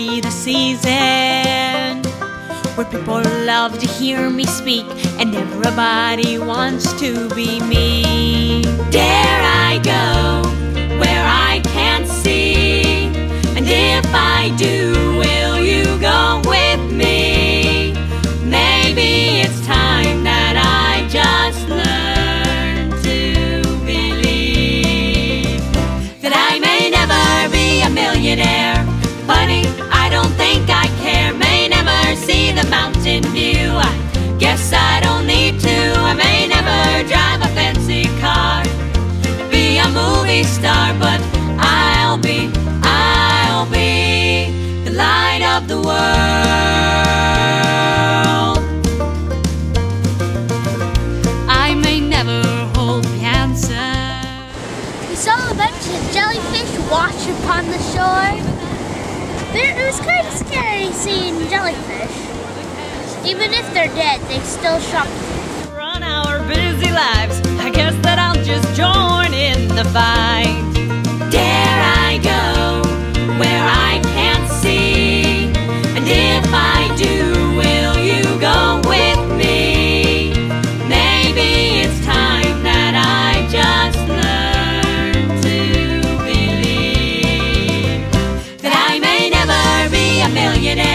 see the season where people love to hear me speak and everybody wants to be me. Dare I go where I can't see? And if I do, will you go with me? Maybe it's time that I just learn to believe that I may never be a millionaire. Mountain view. I guess I don't need to. I may never drive a fancy car. Be a movie star, but I'll be, I'll be the light of the world. I may never hold the answer. We saw a bunch of jellyfish wash upon the shore. There, it was kind of scary seeing jellyfish. Even if they're dead, they still shock me. Run our busy lives. I guess that I'll just join in the fight. Dare I go where I can't see? And if I do, will you go with me? Maybe it's time that I just learn to believe that I may never be a millionaire.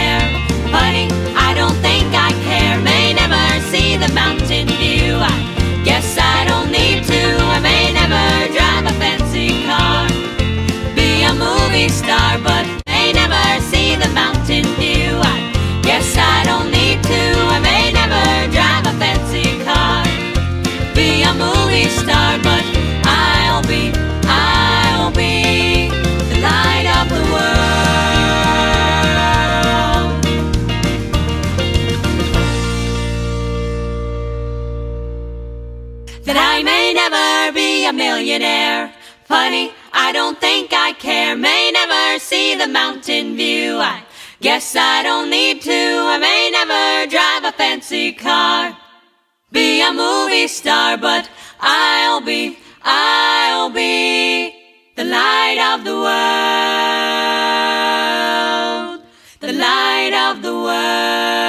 May never be a millionaire. Funny, I don't think I care. May never see the mountain view. I guess I don't need to. I may never drive a fancy car. Be a movie star, but I'll be, I'll be the light of the world. The light of the world.